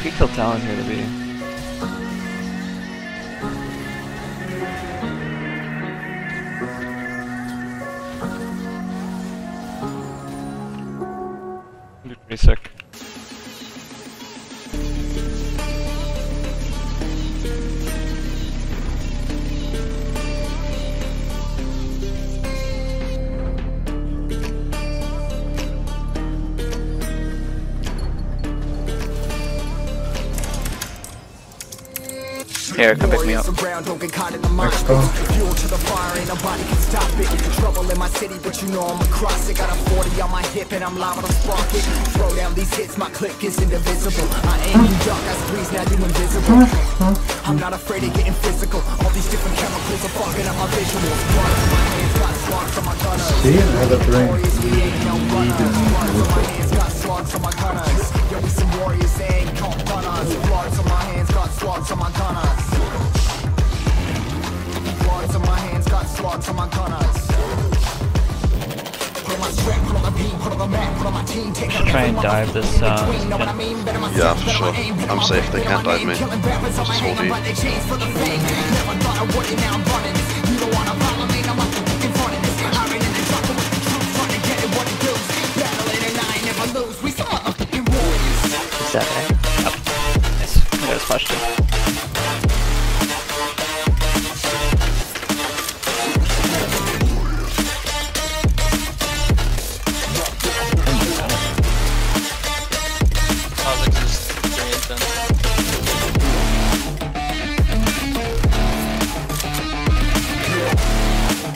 kill Talon here to. Be pretty sick. Here, come pick me up. Next go. Fuel to the fire, ain't nobody can stop it. Trouble in my city, but you know I'm across it. Got a 40 on my hip and I'm liable to spark it. Throw down these hits, my click is indivisible. I aim you dark, I squeeze, now you invisible. I'm not afraid of getting physical. All these different chemicals are fucking up my visuals. Blood on my hands, got slugs on my gunners. See, another drink. Warriors, we ain't no runners. Blood on my hands, got slugs on my gunners. Yo, we some warriors, they ain't called gunners. Bloods on my hands, got slugs on my gunners. My team, take out Try and dive this, uh, between, know what I mean? Better myself, Yeah, for better sure. my aim, better I'm my safe, rep, they better can't my dive name, me. killing rappers on my Just hang, hold I'm E. running chains for the fame. Never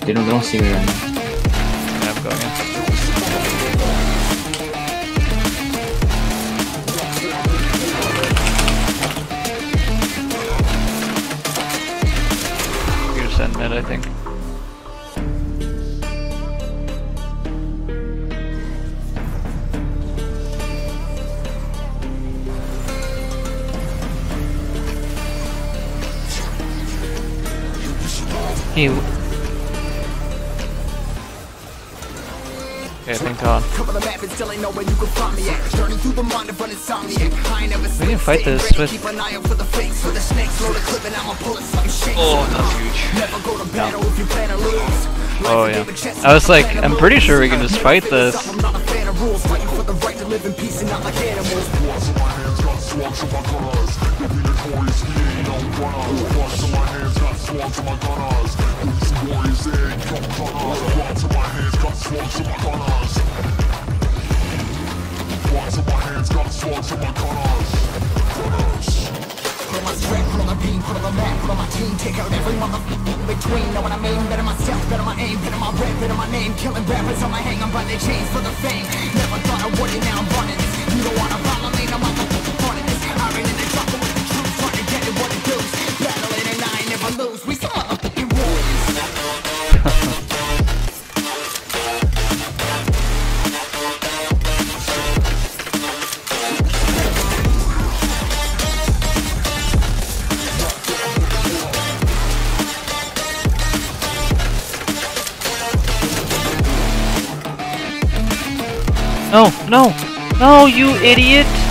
They don't, they don't see me right now. Yeah, I'm going in. You're just in mid, I think. He. Never We can fight this with- Keep an eye out for the fakes, for the snakes. Load a clip and I'ma pull it some shit. Oh, that's huge. Never go to battle if you plan to lose. Oh yeah. I was like, I'm pretty sure we can just fight this. I'm not a fan of rules, fighting for the right to live in peace and not like animals. Put on my strap, on the beam, on the map, on my team, take out every motherfucker in between. Know what I mean? Better myself, better my aim, better my rep, better my name. Killing rappers on my hang, I'm running chains for the fame. No, no, no, you idiot!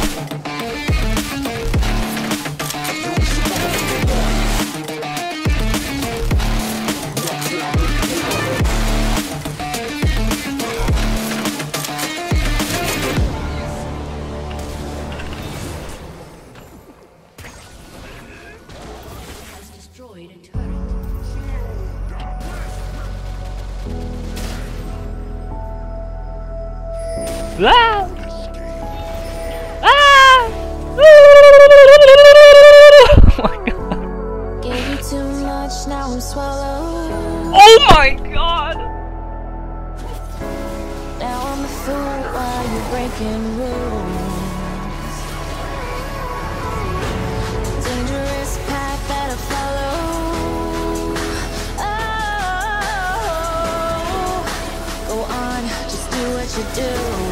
Just do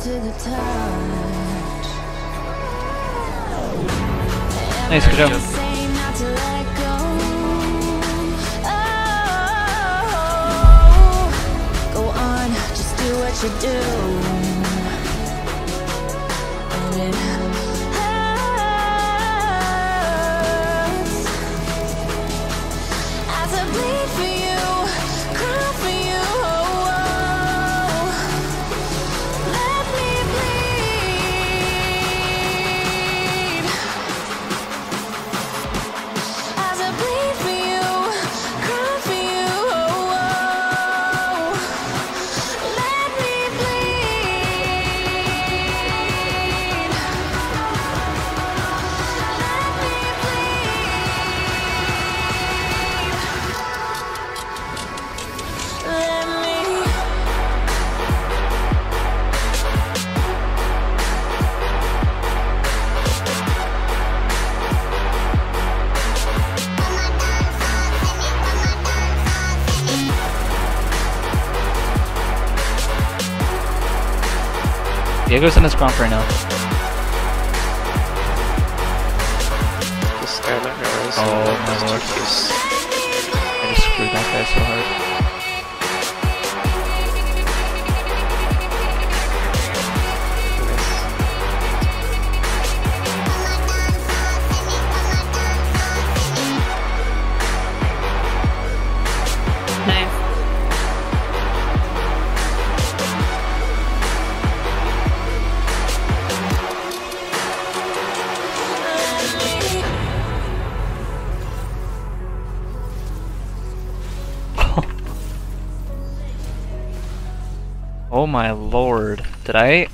Nice, good job. Say not to let go. Oh, go on, just do what you do. And it Diego's in his bump right now. This guy not realizing Oh, my lord. I just screwed that guy so hard. Oh my lord. Did I